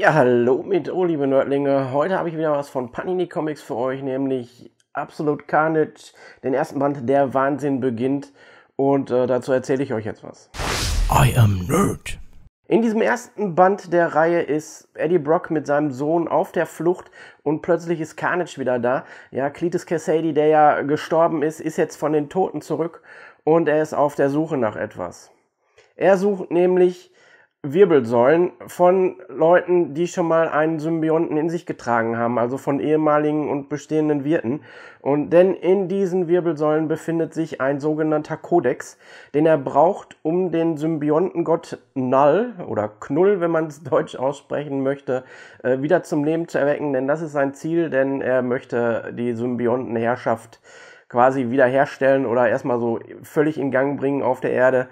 Ja, hallo mit oh, liebe Nerdlinge. Heute habe ich wieder was von Panini Comics für euch, nämlich Absolute Carnage, den ersten Band Der Wahnsinn beginnt. Und äh, dazu erzähle ich euch jetzt was. I am Nerd. In diesem ersten Band der Reihe ist Eddie Brock mit seinem Sohn auf der Flucht und plötzlich ist Carnage wieder da. Ja, Cletus Cassady, der ja gestorben ist, ist jetzt von den Toten zurück und er ist auf der Suche nach etwas. Er sucht nämlich Wirbelsäulen von Leuten, die schon mal einen Symbionten in sich getragen haben, also von ehemaligen und bestehenden Wirten. Und denn in diesen Wirbelsäulen befindet sich ein sogenannter Kodex, den er braucht, um den Symbiontengott Null oder Knull, wenn man es deutsch aussprechen möchte, äh, wieder zum Leben zu erwecken. Denn das ist sein Ziel, denn er möchte die Symbiontenherrschaft quasi wiederherstellen oder erstmal so völlig in Gang bringen auf der Erde.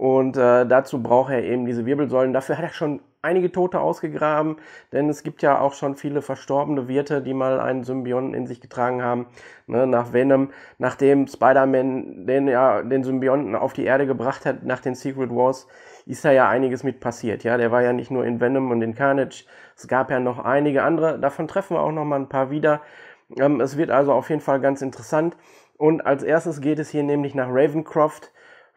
Und äh, dazu braucht er eben diese Wirbelsäulen. Dafür hat er schon einige Tote ausgegraben, denn es gibt ja auch schon viele verstorbene Wirte, die mal einen Symbionten in sich getragen haben. Ne, nach Venom, nachdem Spider-Man den, ja, den Symbionten auf die Erde gebracht hat, nach den Secret Wars, ist da ja einiges mit passiert. Ja, der war ja nicht nur in Venom und in Carnage, es gab ja noch einige andere. Davon treffen wir auch noch mal ein paar wieder. Ähm, es wird also auf jeden Fall ganz interessant. Und als erstes geht es hier nämlich nach Ravencroft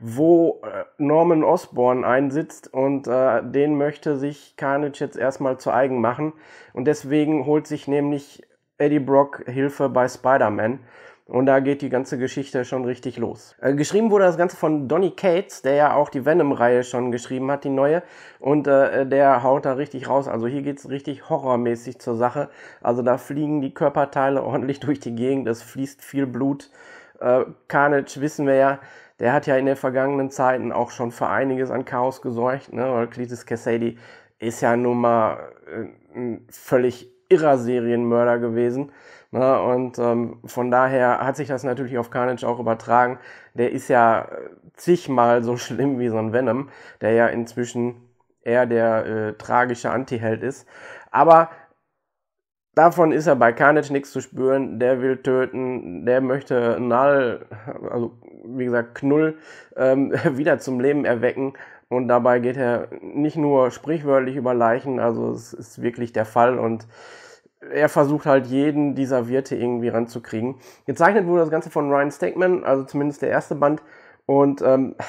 wo äh, Norman Osborn einsitzt und äh, den möchte sich Carnage jetzt erstmal zu eigen machen und deswegen holt sich nämlich Eddie Brock Hilfe bei Spider-Man und da geht die ganze Geschichte schon richtig los. Äh, geschrieben wurde das Ganze von Donny Cates, der ja auch die Venom-Reihe schon geschrieben hat, die neue. Und äh, der haut da richtig raus. Also hier geht's richtig horrormäßig zur Sache. Also da fliegen die Körperteile ordentlich durch die Gegend, es fließt viel Blut. Äh, Carnage wissen wir ja, der hat ja in den vergangenen Zeiten auch schon für einiges an Chaos gesorgt, ne? weil Cletus Cassady ist ja nun mal äh, ein völlig irrer Serienmörder gewesen. Ne? Und ähm, von daher hat sich das natürlich auf Carnage auch übertragen. Der ist ja äh, zigmal so schlimm wie so ein Venom, der ja inzwischen eher der äh, tragische Antiheld ist. Aber Davon ist er bei Carnage nichts zu spüren. Der will töten, der möchte Null, also wie gesagt Knull, ähm, wieder zum Leben erwecken. Und dabei geht er nicht nur sprichwörtlich über Leichen, also es ist wirklich der Fall. Und er versucht halt jeden dieser Wirte irgendwie ranzukriegen. Gezeichnet wurde das Ganze von Ryan Stegman, also zumindest der erste Band. Und ähm, äh,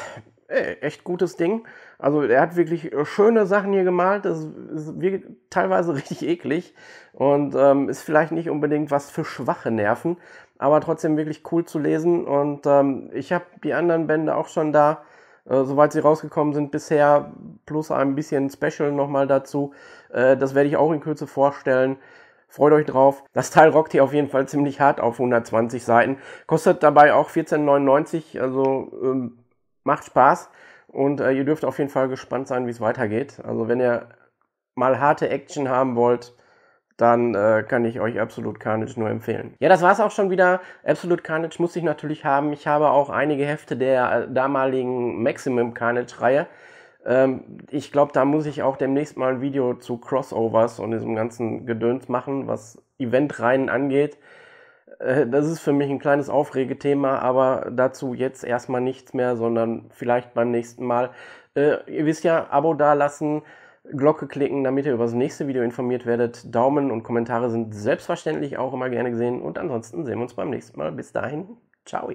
echt gutes Ding. Also er hat wirklich äh, schöne Sachen hier gemalt. Das ist wirklich teilweise richtig eklig und ähm, ist vielleicht nicht unbedingt was für schwache Nerven, aber trotzdem wirklich cool zu lesen. Und ähm, ich habe die anderen Bände auch schon da, äh, soweit sie rausgekommen sind bisher, plus ein bisschen Special nochmal dazu. Äh, das werde ich auch in Kürze vorstellen. Freut euch drauf. Das Teil rockt hier auf jeden Fall ziemlich hart auf 120 Seiten. Kostet dabei auch 14,99. Also ähm, macht Spaß und äh, ihr dürft auf jeden Fall gespannt sein, wie es weitergeht. Also wenn ihr mal harte Action haben wollt, dann äh, kann ich euch Absolute Carnage nur empfehlen. Ja, das war es auch schon wieder. Absolute Carnage muss ich natürlich haben. Ich habe auch einige Hefte der äh, damaligen Maximum Carnage-Reihe. Ähm, ich glaube, da muss ich auch demnächst mal ein Video zu Crossovers und diesem ganzen Gedöns machen, was Eventreihen angeht. Äh, das ist für mich ein kleines Aufregethema, aber dazu jetzt erstmal nichts mehr, sondern vielleicht beim nächsten Mal. Äh, ihr wisst ja, Abo dalassen, Glocke klicken, damit ihr über das nächste Video informiert werdet. Daumen und Kommentare sind selbstverständlich auch immer gerne gesehen. Und ansonsten sehen wir uns beim nächsten Mal. Bis dahin, ciao.